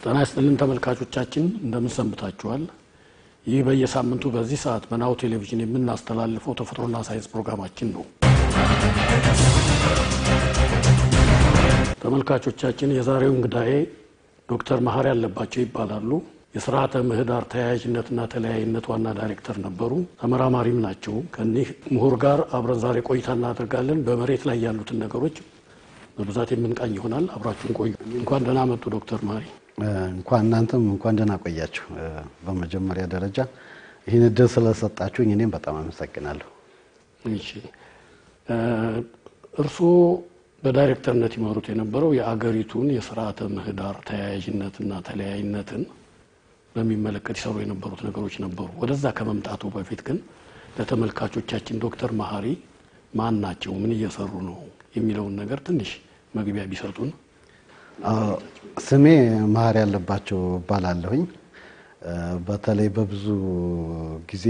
ጤና ይስጥልን ተመልካቾቻችን እንደምን ሰንብታችኋል? ይህ በየሳምንቱ በዚህ ሰዓት በናሁ ቴሌቪዥን የምናስተላልፈው ተፈጥሮና ሳይንስ ፕሮግራማችን ነው። ተመልካቾቻችን የዛሬው እንግዳዬ ዶክተር መሀሪ አለባቸው ይባላሉ። የስርዓተ ምህዳር ተያያዥነትና ተለያይነት ዋና ዳይሬክተር ነበሩ። ተመራማሪም ናቸው። ከኒህ ምሁር ጋር አብረን ዛሬ ቆይታ እናደርጋለን። በመሬት ላይ ያሉትን ነገሮች በብዛት የምንቃኝ ይሆናል። አብራችሁን ቆዩ። እንኳን ደህና መጡ ዶክተር መሀሪ። እንኳን እናንተም እንኳን ደህና ቆያችሁ። በመጀመሪያ ደረጃ ይህን እድል ስለሰጣችሁኝ እኔም በጣም አመሰግናለሁ። እርስዎ በዳይሬክተርነት ይመሩት የነበረው የአገሪቱን የስርዓተ ምህዳር ተያያዥነትና ተለያይነትን በሚመለከት ይሰሩ የነበሩት ነገሮች ነበሩ። ወደዛ ከመምጣቱ በፊት ግን ለተመልካቾቻችን ዶክተር መሀሪ ማን ናቸው፣ ምን እየሰሩ ነው የሚለውን ነገር ትንሽ መግቢያ ቢሰጡን። ስሜ መሀሪ ያለባቸው እባላለሁኝ። በተለይ በብዙ ጊዜ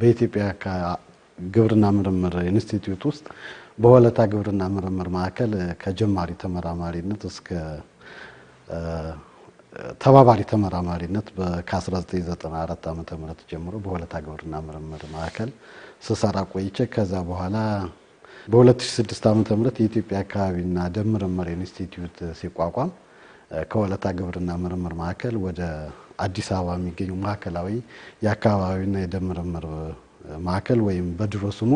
በኢትዮጵያ ግብርና ምርምር ኢንስቲትዩት ውስጥ በሆለታ ግብርና ምርምር ማዕከል ከጀማሪ ተመራማሪነት እስከ ተባባሪ ተመራማሪነት ከ1994 ዓ ም ጀምሮ በሆለታ ግብርና ምርምር ማዕከል ስሰራ ቆይቼ ከዛ በኋላ በ2006 ዓ ም የኢትዮጵያ አካባቢና ደን ምርምር ኢንስቲትዩት ሲቋቋም ከሆለታ ግብርና ምርምር ማዕከል ወደ አዲስ አበባ የሚገኙ ማዕከላዊ የአካባቢና የደን ምርምር ማዕከል ወይም በድሮ ስሙ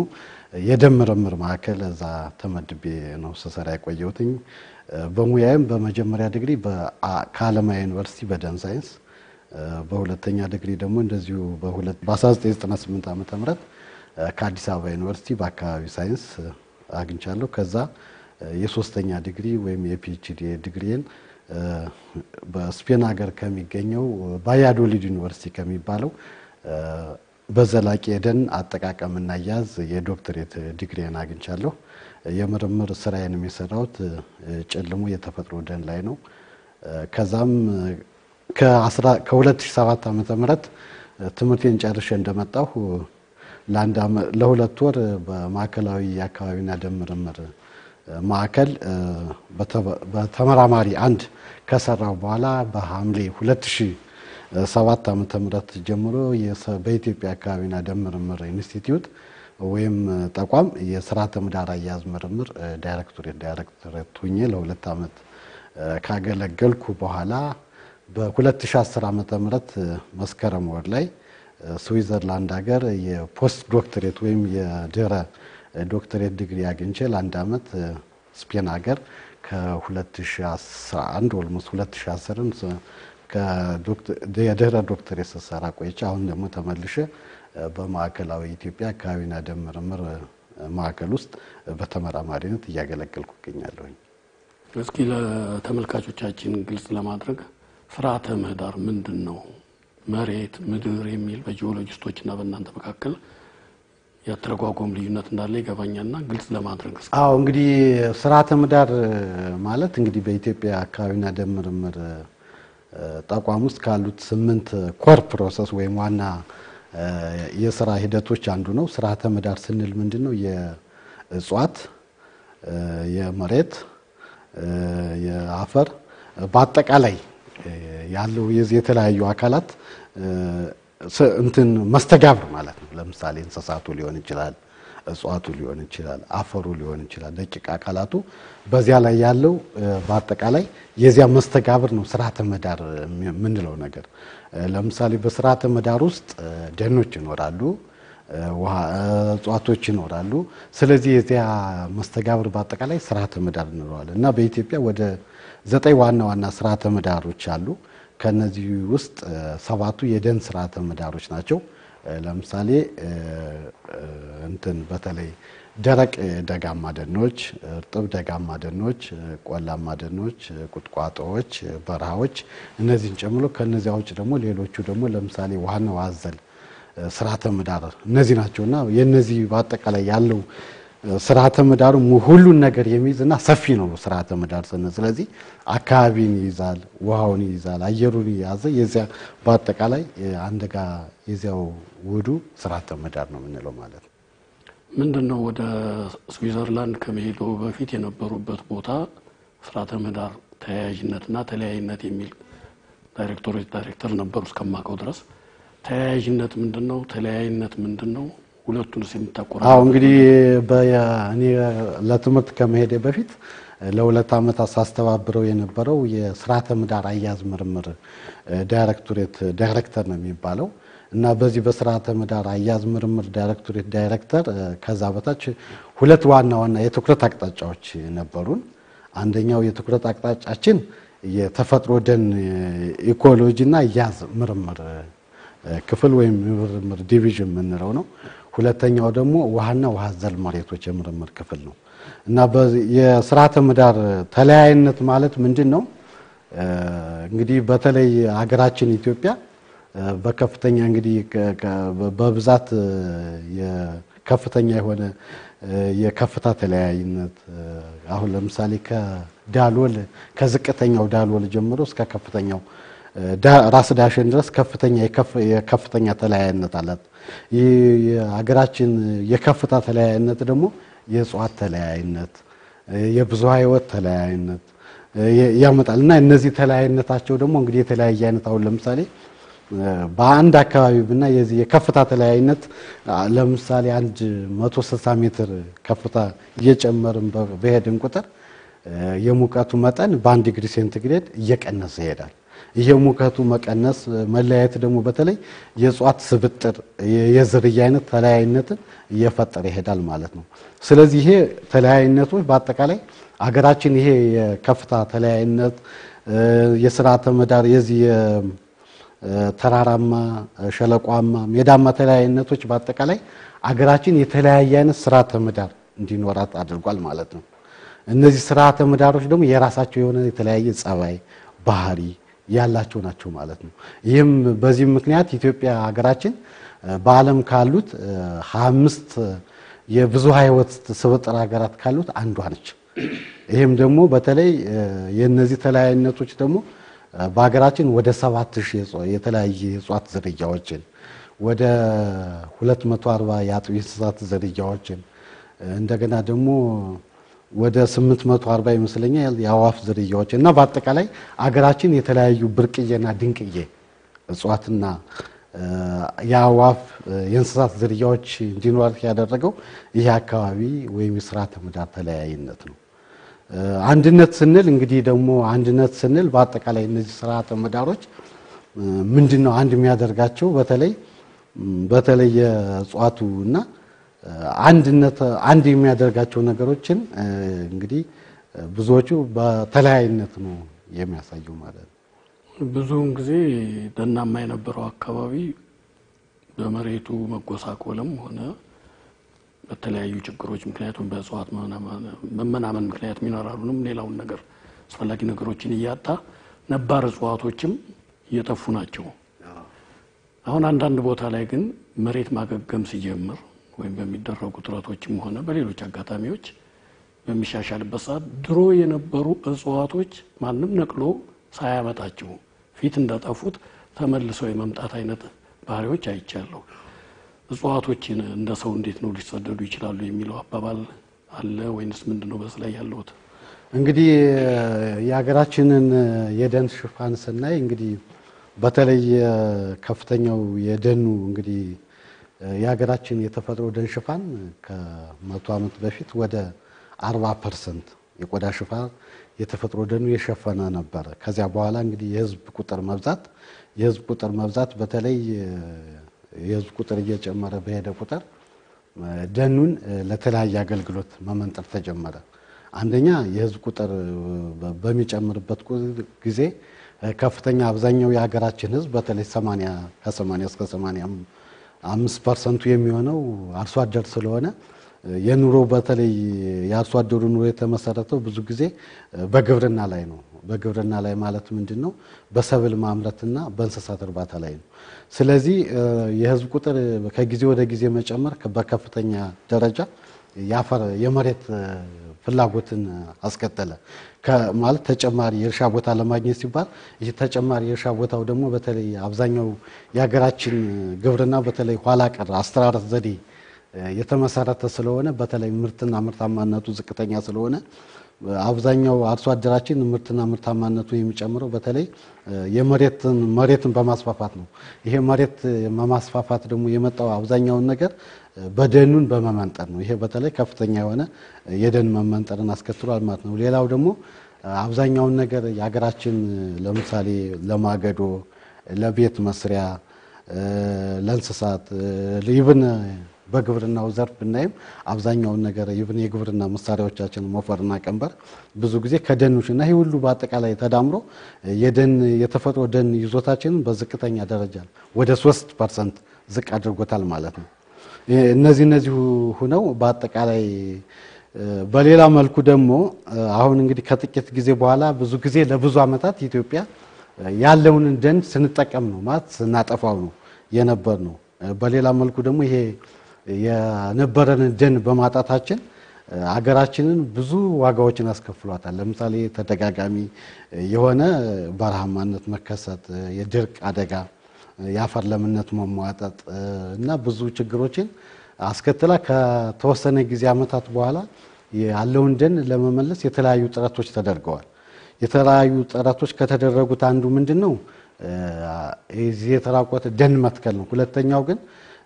የደን ምርምር ማዕከል እዛ ተመድቤ ነው ስሰራ የቆየሁትኝ። በሙያዬም በመጀመሪያ ዲግሪ ከአለማያ ዩኒቨርሲቲ በደን ሳይንስ፣ በሁለተኛ ዲግሪ ደግሞ እንደዚሁ በ1998 ዓ ም ከአዲስ አበባ ዩኒቨርሲቲ በአካባቢ ሳይንስ አግኝቻለሁ። ከዛ የሶስተኛ ዲግሪ ወይም የ PhD ዲግሪን በስፔን ሀገር ከሚገኘው ቫያዶሊድ ዩኒቨርሲቲ ከሚባለው በዘላቂ የደን አጠቃቀምና አያያዝ የዶክትሬት ዲግሪን አግኝቻለሁ። የምርምር ስራዬንም የሰራሁት ጭልሙ የተፈጥሮ ደን ላይ ነው። ከዛም ከ2007 ዓ ም ትምህርቴን ጨርሼ እንደመጣሁ ለሁለት ወር በማዕከላዊ የአካባቢና ደን ምርምር ማዕከል በተመራማሪ አንድ ከሰራው በኋላ በሐምሌ 2007 ዓ.ም ጀምሮ በኢትዮጵያ አካባቢና ደን ምርምር ኢንስቲትዩት ወይም ተቋም የስርዓተ ምህዳር አያያዝ ምርምር ዳይሬክቶሬት ዳይሬክተሬት ሁኜ ለሁለት ዓመት ካገለገልኩ በኋላ በ2010 ዓ.ም መስከረም ወር ላይ ስዊዘርላንድ ሀገር የ post doctorate ወይም የድህረ ዶክትሬት ዲግሪ አግኝቼ ለአንድ ዓመት ስፔን ሀገር ከ2011 almost 2010 የድህረ ዶክትሬት ስሰራ ቆይቼ አሁን ደግሞ ተመልሼ በማዕከላዊ ኢትዮጵያ አካባቢና ደን ምርምር ማዕከል ውስጥ በተመራማሪነት እያገለገልኩ እገኛለሁኝ። እስኪ ለተመልካቾቻችን ግልጽ ለማድረግ ስርዓተ ምህዳር ምንድን ነው? መሬት፣ ምድር የሚል በጂኦሎጂስቶች እና በእናንተ መካከል ያተረጓጎም ልዩነት እንዳለ ይገባኛልና ግልጽ ለማድረግ አዎ እንግዲህ ስርዓተ ምህዳር ማለት እንግዲህ በኢትዮጵያ አካባቢና ደን ምርምር ተቋም ውስጥ ካሉት ስምንት core process ወይም ዋና የስራ ሂደቶች አንዱ ነው። ስርዓተ ምህዳር ስንል ምንድን ነው? የእጽዋት፣ የመሬት፣ የአፈር በአጠቃላይ ያለው የተለያዩ አካላት እንትን መስተጋብር ማለት ነው። ለምሳሌ እንስሳቱ ሊሆን ይችላል፣ እጽዋቱ ሊሆን ይችላል፣ አፈሩ ሊሆን ይችላል፣ ደቂቅ አካላቱ በዚያ ላይ ያለው በአጠቃላይ የዚያ መስተጋብር ነው ስርዓተ ምህዳር የምንለው ነገር። ለምሳሌ በስርዓተ ምህዳር ውስጥ ደኖች ይኖራሉ፣ እጽዋቶች ይኖራሉ። ስለዚህ የዚያ መስተጋብር በአጠቃላይ ስርዓተ ምህዳር እንለዋለን እና በኢትዮጵያ ወደ ዘጠኝ ዋና ዋና ስርዓተ ምህዳሮች አሉ። ከነዚህ ውስጥ ሰባቱ የደን ስርዓተ ምህዳሮች ናቸው። ለምሳሌ እንትን በተለይ ደረቅ ደጋማ ደኖች፣ እርጥብ ደጋማ ደኖች፣ ቆላማ ደኖች፣ ቁጥቋጦዎች፣ በረሃዎች እነዚህን ጨምሮ ከነዚያ ውጭ ደግሞ ሌሎቹ ደግሞ ለምሳሌ ውሃ አዘል ስርዓተ ምህዳር እነዚህ ናቸውና የነዚህ በአጠቃላይ ያለው ስርዓተ ምህዳሩ ሁሉን ነገር የሚይዝና ሰፊ ነው ስርዓተ ምህዳር ስንል። ስለዚህ አካባቢን ይይዛል፣ ውሃውን ይይዛል፣ አየሩን የያዘ የዚያ በአጠቃላይ አንድ ጋ የዚያው ውህዱ ስርዓተ ምህዳር ነው የምንለው ማለት ነው። ምንድን ነው ወደ ስዊዘርላንድ ከመሄዱ በፊት የነበሩበት ቦታ ስርዓተ ምህዳር ተያያዥነትና ተለያይነት የሚል ዳይሬክቶሬት ዳይሬክተር ነበሩ እስከማውቀው ድረስ። ተያያዥነት ምንድን ነው? ተለያይነት ምንድን ነው? ሁለቱንስ የምታቆራ አዎ እንግዲህ እኔ ለትምህርት ከመሄዴ በፊት ለሁለት ዓመታት ሳስተባብረው የነበረው የስርዓተ ምህዳር አያያዝ ምርምር ዳይሬክቶሬት ዳይሬክተር ነው የሚባለው እና በዚህ በስርዓተ ምህዳር አያያዝ ምርምር ዳይሬክቶሬት ዳይሬክተር ከዛ በታች ሁለት ዋና ዋና የትኩረት አቅጣጫዎች ነበሩን። አንደኛው የትኩረት አቅጣጫችን የተፈጥሮ ደን ኢኮሎጂና አያያዝ ምርምር ክፍል ወይም ምርምር division የምንለው ነው። ሁለተኛው ደግሞ ውሃና ውሃ አዘል መሬቶች የምርምር ክፍል ነው እና የስርዓተ ምህዳር ተለያይነት ማለት ምንድን ነው? እንግዲህ በተለይ ሀገራችን ኢትዮጵያ በከፍተኛ እንግዲህ በብዛት ከፍተኛ የሆነ የከፍታ ተለያይነት አሁን ለምሳሌ ከዳሎል ከዝቅተኛው ዳሎል ጀምሮ እስከ ከፍተኛው ራስ ዳሽን ድረስ ከፍተኛ የከፍተኛ ተለያይነት አላት። ይህ የሀገራችን የከፍታ ተለያይነት ደግሞ የእጽዋት ተለያይነት፣ የብዝሃ ሕይወት ተለያይነት ያመጣል እና እነዚህ ተለያይነታቸው ደግሞ እንግዲህ የተለያየ አይነት አሁን ለምሳሌ በአንድ አካባቢ ብና የዚህ የከፍታ ተለያይነት ለምሳሌ አንድ 160 ሜትር ከፍታ እየጨመርን በሄድን ቁጥር የሙቀቱ መጠን በአንድ ዲግሪ ሴንቲግሬድ እየቀነሰ ይሄዳል። ይሄ ሙቀቱ መቀነስ መለያየት ደግሞ በተለይ የእጽዋት ስብጥር የዝርያ አይነት ተለያይነትን እየፈጠረ ይሄዳል ማለት ነው። ስለዚህ ይሄ ተለያይነቶች በአጠቃላይ አገራችን ይሄ የከፍታ ተለያይነት የስርዓተ ምህዳር የዚህ ተራራማ፣ ሸለቋማ፣ ሜዳማ ተለያይነቶች በአጠቃላይ አገራችን የተለያየ አይነት ስርዓተ ምህዳር እንዲኖራት አድርጓል ማለት ነው። እነዚህ ስርዓተ ምህዳሮች ደግሞ የራሳቸው የሆነ የተለያየ ጸባይ፣ ባህሪ ያላቸው ናቸው ማለት ነው። ይህም በዚህም ምክንያት ኢትዮጵያ ሀገራችን በዓለም ካሉት ሀያ አምስት የብዝሃ ሕይወት ስብጥር ሀገራት ካሉት አንዷ ነች። ይህም ደግሞ በተለይ የእነዚህ ተለያይነቶች ደግሞ በሀገራችን ወደ ሰባት ሺህ የተለያየ የእጽዋት ዝርያዎችን ወደ 240 የአጥቢ እንስሳት ዝርያዎችን እንደገና ደግሞ ወደ 840 ይመስለኛል የአዋፍ ዝርያዎች እና በአጠቃላይ አገራችን የተለያዩ ብርቅዬና ድንቅዬ እጽዋትና የአዋፍ የእንስሳት ዝርያዎች እንዲኖራት ያደረገው ይህ አካባቢ ወይም የስርዓተ ምህዳር ተለያይነት ነው። አንድነት ስንል እንግዲህ ደግሞ አንድነት ስንል በአጠቃላይ እነዚህ ስርዓተ ምህዳሮች ምንድን ነው አንድ የሚያደርጋቸው በተለይ በተለይ የእጽዋቱ እና አንድነት አንድ የሚያደርጋቸው ነገሮችን እንግዲህ ብዙዎቹ በተለያይነት ነው የሚያሳየው ማለት ነው። ብዙውን ጊዜ ደናማ የነበረው አካባቢ በመሬቱ መጎሳቆልም ሆነ በተለያዩ ችግሮች ምክንያቱም በእጽዋት መመናመን ምክንያት ሚነራሉንም ሌላውን ነገር አስፈላጊ ነገሮችን እያጣ ነባር እጽዋቶችም እየጠፉ ናቸው። አሁን አንዳንድ ቦታ ላይ ግን መሬት ማገገም ሲጀምር ወይም በሚደረጉ ጥረቶችም ሆነ በሌሎች አጋጣሚዎች በሚሻሻልበት ሰዓት ድሮ የነበሩ እጽዋቶች ማንም ነቅሎ ሳያመጣቸው ፊት እንደጠፉት ተመልሰው የመምጣት አይነት ባህሪዎች አይቻለሁ። እጽዋቶችን እንደ ሰው እንዴት ነው ሊሰደዱ ይችላሉ የሚለው አባባል አለ ወይንስ ምንድን ነው? በዚህ ላይ ያለሁት እንግዲህ የሀገራችንን የደን ሽፋን ስናይ እንግዲህ በተለይ ከፍተኛው የደኑ እንግዲህ የሀገራችን የተፈጥሮ ደን ሽፋን ከመቶ ዓመት በፊት ወደ አርባ percent የቆዳ ሽፋን የተፈጥሮ ደኑ የሸፈነ ነበረ። ከዚያ በኋላ እንግዲህ የህዝብ ቁጥር መብዛት የህዝብ ቁጥር መብዛት በተለይ የህዝብ ቁጥር እየጨመረ በሄደ ቁጥር ደኑን ለተለያየ አገልግሎት መመንጠር ተጀመረ። አንደኛ የህዝብ ቁጥር በሚጨምርበት ጊዜ ከፍተኛ አብዛኛው የሀገራችን ህዝብ በተለይ 80 ከ80 እስከ 85 percent ኡ የሚሆነው አርሶ አደር ስለሆነ የኑሮ በተለይ የአርሶ አደሩ ኑሮ የተመሰረተው ብዙ ጊዜ በግብርና ላይ ነው። በግብርና ላይ ማለት ምንድን ነው? በሰብል ማምረትና በእንስሳት እርባታ ላይ ነው። ስለዚህ የህዝብ ቁጥር ከጊዜ ወደ ጊዜ መጨመር በከፍተኛ ደረጃ የአፈር የመሬት ፍላጎትን አስከተለ። ማለት ተጨማሪ የእርሻ ቦታ ለማግኘት ሲባል ይህ ተጨማሪ የእርሻ ቦታው ደግሞ በተለይ አብዛኛው የሀገራችን ግብርና በተለይ ኋላ ቀር አስተራረስ ዘዴ የተመሰረተ ስለሆነ በተለይ ምርትና ምርታማነቱ ዝቅተኛ ስለሆነ አብዛኛው አርሶ አደራችን ምርትና ምርታማነቱ የሚጨምረው በተለይ የመሬትን መሬትን በማስፋፋት ነው። ይሄ መሬት በማስፋፋት ደግሞ የመጣው አብዛኛውን ነገር በደኑን በመመንጠር ነው። ይሄ በተለይ ከፍተኛ የሆነ የደን መመንጠርን አስከትሏል ማለት ነው። ሌላው ደግሞ አብዛኛውን ነገር የሀገራችን ለምሳሌ ለማገዶ፣ ለቤት መስሪያ፣ ለእንስሳት ይብን በግብርናው ዘርፍ ብናይም አብዛኛውን ነገር ይብን የግብርና መሳሪያዎቻችን ሞፈርና ቀንበር ብዙ ጊዜ ከደኖች እና ይህ ሁሉ በአጠቃላይ ተዳምሮ የደን የተፈጥሮ ደን ይዞታችንን በዝቅተኛ ደረጃ ወደ ሶስት percent ዝቅ አድርጎታል ማለት ነው። እነዚህ እነዚህ ሁነው በአጠቃላይ በሌላ መልኩ ደግሞ አሁን እንግዲህ ከጥቂት ጊዜ በኋላ ብዙ ጊዜ ለብዙ ዓመታት ኢትዮጵያ ያለውን ደን ስንጠቀም ነው ማለት ስናጠፋው ነው የነበር ነው። በሌላ መልኩ ደግሞ ይሄ የነበረንን ደን በማጣታችን አገራችንን ብዙ ዋጋዎችን አስከፍሏታል። ለምሳሌ ተደጋጋሚ የሆነ በረሃማነት መከሰት፣ የድርቅ አደጋ፣ የአፈር ለምነት መሟጠጥ እና ብዙ ችግሮችን አስከትላ ከተወሰነ ጊዜ ዓመታት በኋላ ያለውን ደን ለመመለስ የተለያዩ ጥረቶች ተደርገዋል። የተለያዩ ጥረቶች ከተደረጉት አንዱ ምንድን ነው? የተራቆተ ደን መትከል ነው። ሁለተኛው ግን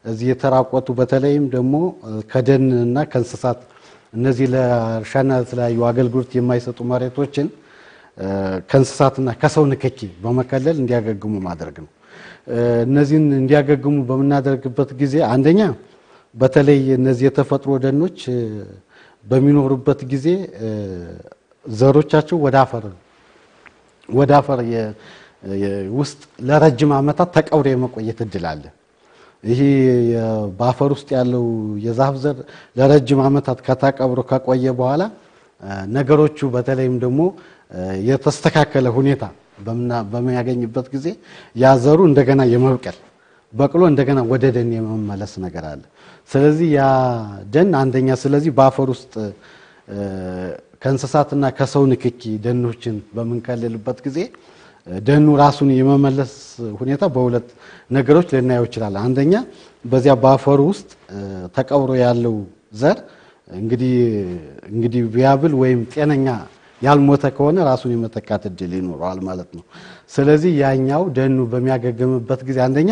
እዚህ የተራቆቱ በተለይም ደግሞ ከደን እና ከእንስሳት እነዚህ ለእርሻና ለተለያዩ አገልግሎት የማይሰጡ መሬቶችን ከእንስሳትና ከሰው ንክኪ በመከለል እንዲያገግሙ ማድረግ ነው። እነዚህን እንዲያገግሙ በምናደርግበት ጊዜ አንደኛ በተለይ እነዚህ የተፈጥሮ ደኖች በሚኖሩበት ጊዜ ዘሮቻቸው ወደ አፈር ወደ አፈር ውስጥ ለረጅም ዓመታት ተቀብሮ የመቆየት እድል አለ። ይህ በአፈር ውስጥ ያለው የዛፍ ዘር ለረጅም ዓመታት ከተቀብሮ ከቆየ በኋላ ነገሮቹ በተለይም ደግሞ የተስተካከለ ሁኔታ በሚያገኝበት ጊዜ ያዘሩ እንደገና የመብቀል በቅሎ እንደገና ወደ ደን የመመለስ ነገር አለ። ስለዚህ ያ ደን አንደኛ ስለዚህ በአፈር ውስጥ ከእንስሳትና ከሰው ንክኪ ደኖችን በምንከልልበት ጊዜ ደኑ ራሱን የመመለስ ሁኔታ በሁለት ነገሮች ልናየው ይችላል። አንደኛ በዚያ በአፈሩ ውስጥ ተቀብሮ ያለው ዘር እንግዲህ እንግዲህ ቪያብል ወይም ጤነኛ ያልሞተ ከሆነ ራሱን የመተካት እድል ይኖረዋል ማለት ነው። ስለዚህ ያኛው ደኑ በሚያገግምበት ጊዜ አንደኛ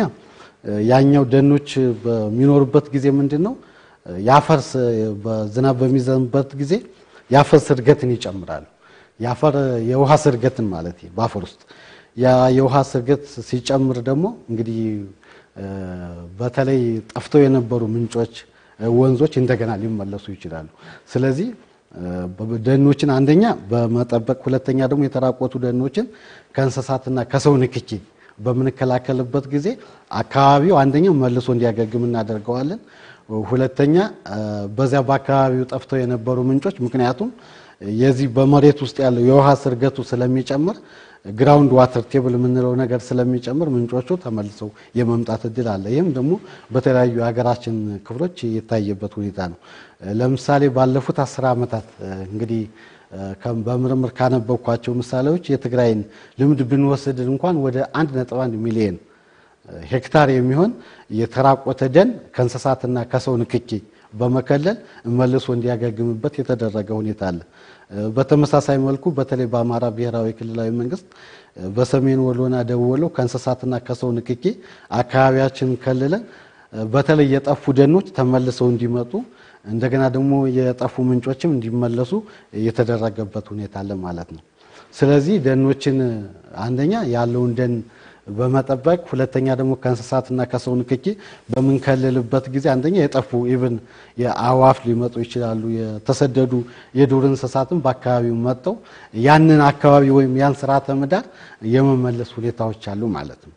ያኛው ደኖች በሚኖሩበት ጊዜ ምንድን ነው የአፈር በዝናብ በሚዘንበት ጊዜ የአፈር ስርገትን ይጨምራሉ። የአፈር የውሃ ስርገትን ማለት በአፈር ውስጥ ያ የውሃ ስርገት ሲጨምር ደግሞ እንግዲህ በተለይ ጠፍተው የነበሩ ምንጮች፣ ወንዞች እንደገና ሊመለሱ ይችላሉ። ስለዚህ ደኖችን አንደኛ በመጠበቅ ሁለተኛ ደግሞ የተራቆቱ ደኖችን ከእንስሳትና ከሰው ንክኪ በምንከላከልበት ጊዜ አካባቢው አንደኛው መልሶ እንዲያገግም እናደርገዋለን። ሁለተኛ በዚያ በአካባቢው ጠፍተው የነበሩ ምንጮች ምክንያቱም የዚህ በመሬት ውስጥ ያለው የውሃ ስርገቱ ስለሚጨምር ground water table የምንለው ነገር ስለሚጨምር ምንጮቹ ተመልሰው የመምጣት እድል አለ። ይህም ደግሞ በተለያዩ የሀገራችን ክፍሎች የታየበት ሁኔታ ነው። ለምሳሌ ባለፉት አስር ዓመታት እንግዲህ በምርምር ካነበብኳቸው ምሳሌዎች የትግራይን ልምድ ብንወስድ እንኳን ወደ አንድ ነጥብ አንድ ሚሊየን ሄክታር የሚሆን የተራቆተ ደን ከእንስሳትና ከሰው ንክኪ በመከለል መልሶ እንዲያገግምበት የተደረገ ሁኔታ አለ። በተመሳሳይ መልኩ በተለይ በአማራ ብሔራዊ ክልላዊ መንግስት በሰሜን ወሎና ደቡብ ወሎ ከእንስሳትና ከሰው ንክኪ አካባቢያችን ከልለን በተለይ የጠፉ ደኖች ተመልሰው እንዲመጡ እንደገና ደግሞ የጠፉ ምንጮችም እንዲመለሱ የተደረገበት ሁኔታ አለ ማለት ነው። ስለዚህ ደኖችን አንደኛ ያለውን ደን በመጠበቅ ሁለተኛ ደግሞ ከእንስሳትና ከሰው ንክኪ በምንከልልበት ጊዜ አንደኛ የጠፉ even አዕዋፍ ሊመጡ ይችላሉ። የተሰደዱ የዱር እንስሳትም በአካባቢው መጥተው ያንን አካባቢ ወይም ያን ስርዓተ ምህዳር የመመለስ ሁኔታዎች አሉ ማለት ነው።